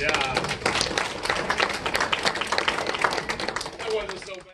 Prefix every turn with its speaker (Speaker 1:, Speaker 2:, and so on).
Speaker 1: Yeah. That wasn't so bad.